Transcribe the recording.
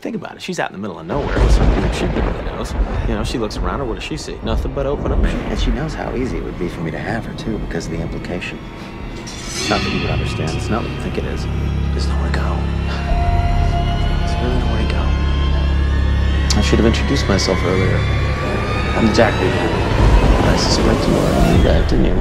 Think about it. She's out in the middle of nowhere with something that she barely knows. You know, she looks around her. What does she see? Nothing but open ocean. And she knows how easy it would be for me to have her, too, because of the implication. It's not that you would understand. It's not what you think it is. There's nowhere to go. There's really nowhere to go. I should have introduced myself earlier. I'm Jack I suspect you are new didn't you?